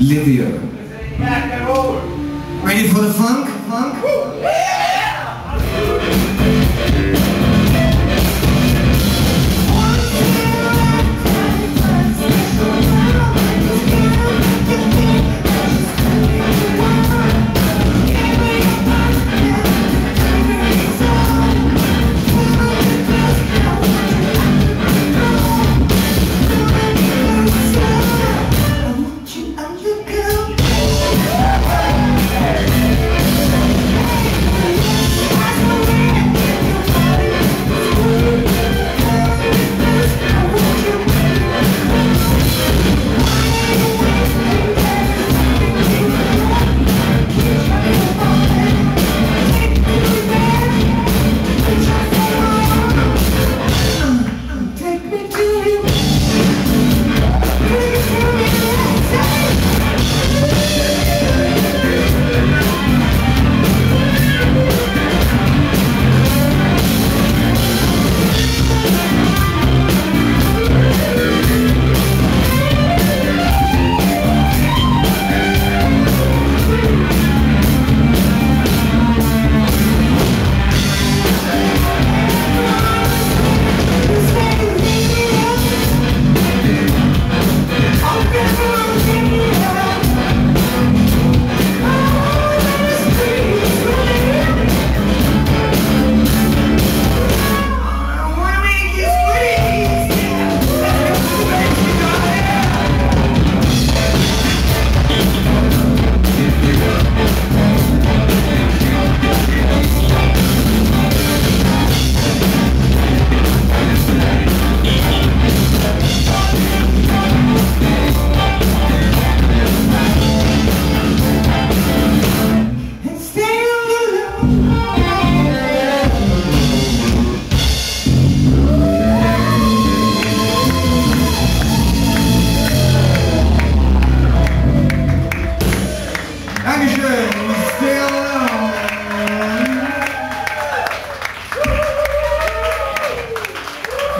Livia. Ready for the funk? Funk?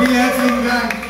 Vielen herzlichen Dank.